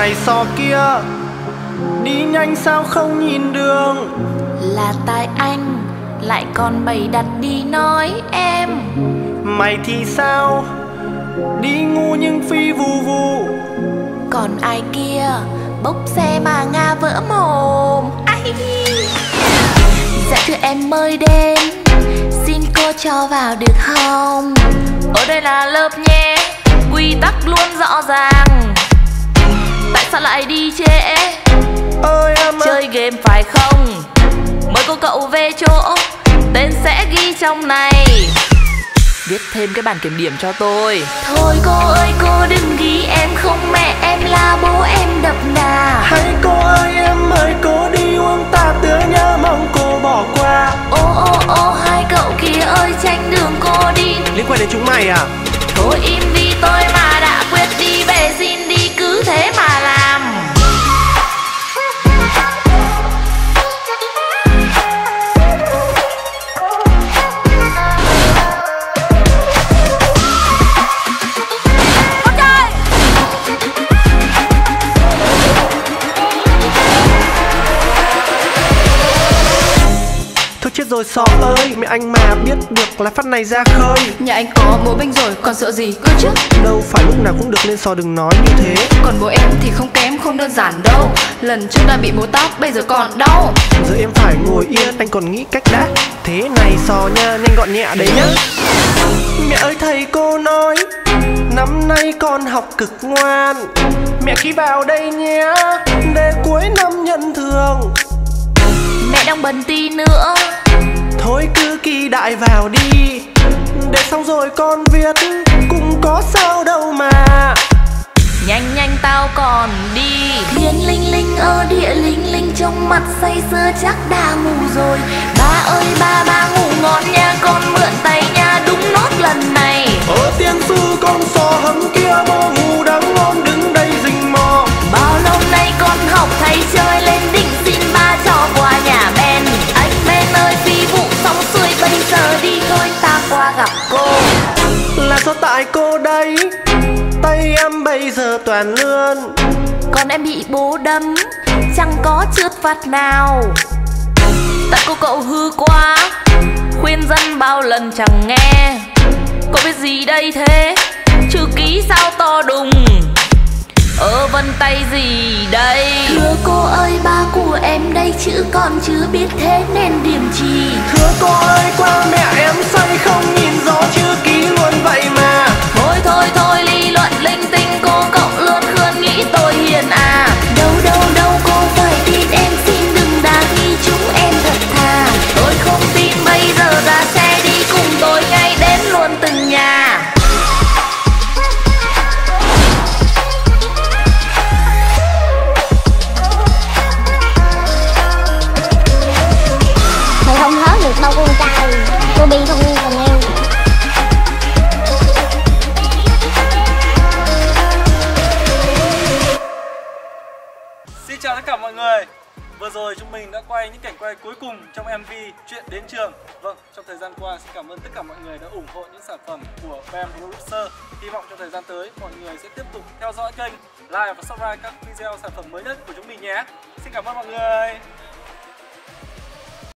này so kia. Đi nhanh sao không nhìn đường? Là tại anh lại còn bày đặt đi nói em. Mày thì sao? Đi ngu nhưng phi vù vù. Còn ai kia bốc xe mà nga vỡ mồm. Ai dạ thưa em mời đến xin cô cho vào được không? Ở đây là lớp nhé quy tắc luôn rõ ràng tại sao lại đi trễ? Ơi em ơi. Chơi game phải không? Mời cô cậu về chỗ. Tên sẽ ghi trong này. Viết thêm cái bản kiểm điểm cho tôi. Thôi cô ơi cô đừng ghi em không mẹ em là bố em đập đà Hãy cô ơi em ơi cô đi uống ta tựa nhớ mong cô bỏ qua. Ô ô ô hai cậu kia ơi tránh đường cô đi. Liên quan đến chúng mày à? Thôi im đi tôi mà đã quyết đi về xin đi cứ thế mà rồi sọ ơi. Mẹ anh mà biết được là phát này ra khơi. Nhà anh có bố bênh rồi còn sợ gì? Cơ chứ. Đâu phải lúc nào cũng được nên sò đừng nói như thế. Còn bố em thì không kém không đơn giản đâu. Lần trước đã bị bố tát bây giờ còn đau. Giờ em phải ngồi yên anh còn nghĩ cách đã. Thế này sò nha nhanh gọn nhẹ đấy nhá. Mẹ ơi thầy cô nói Năm nay con học cực ngoan. Mẹ khi vào đây nhé Để cuối năm nhận thường mẹ đang bận tí nữa Thôi cứ kỳ đại vào đi. Để xong rồi con viết Cũng có sao đâu mà. Nhanh nhanh tao còn đi. Thiên linh linh ơ địa linh linh trong mặt say sưa chắc đã ngủ rồi. Ba ơi ba ba ngủ ngon nha con mượn tay nha đúng nốt lần này. Ở tiên sư con sò hầm kia Do tại cô đây? Tay em bây giờ toàn lươn. Còn em bị bố đấm chẳng có trượt vặt nào. Tại cô cậu hư quá khuyên dân bao lần chẳng nghe. Cô biết gì đây thế? Chữ ký sao to đùng? Ơ vân tay gì đây? Thưa cô ơi ba của em đây chữ con chưa biết thế nên điểm trì Thưa cô ơi qua mẹ Cô Bi không còn yêu Xin chào tất cả mọi người. Vừa rồi chúng mình đã quay những cảnh quay cuối cùng trong MV Chuyện đến trường. Vâng, trong thời gian qua xin cảm ơn tất cả mọi người đã ủng hộ những sản phẩm của Bam Producer Hy vọng trong thời gian tới mọi người sẽ tiếp tục theo dõi kênh, like và subscribe các video sản phẩm mới nhất của chúng mình nhé. Xin cảm ơn mọi người.